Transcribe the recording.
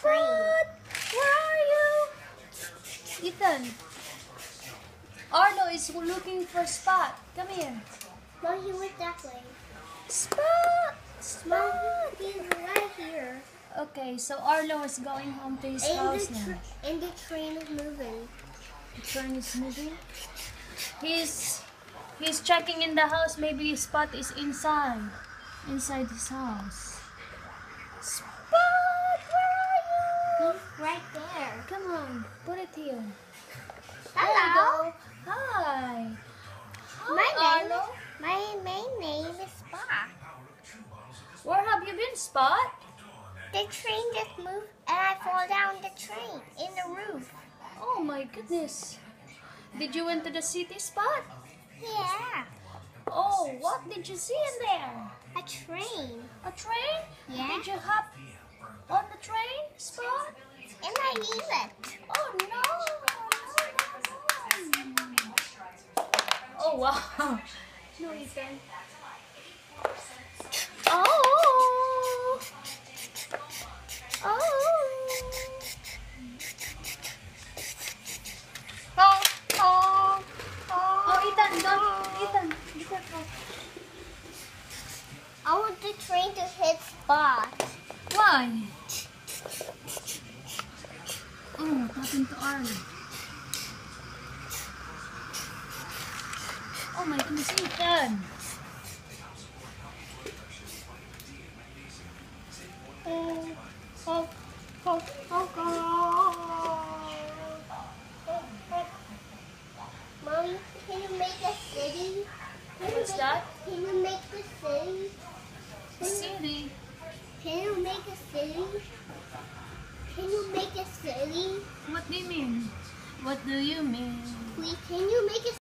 train. Spot! Where are you? Ethan. Arlo is looking for Spot. Come here. No, he went that way. Spot! Spot! he's right here. Okay, so Arlo is going home to his And house now. and the train is moving. The train is moving. He's he's checking in the house. Maybe Spot is inside. Inside his house. Put it here. Hello. Hi. My name, Arlo. my main name is Spot. Where have you been, Spot? The train just moved and I fall down the train in the roof. Oh my goodness. Did you enter the city, Spot? Yeah, Oh, what did you see in there? a train. A train? Yeah. Did you hop on the train, Spot? And I leave it. Oh no! no, no, no. Oh wow! No, Ethan. Oh. oh! Oh! Oh, oh, Oh, Ethan, don't! Ethan, be careful. I want the train to hit Spot. Why? Oh, what happened to Arlo? Oh my goodness! Oh, oh, oh, oh, oh. Mommy, can you make a city? Can you What's make- that? Can you make the city? Can you- City. Can you make a city? Can you make a city? What do you mean? What do you mean? Please, can you make a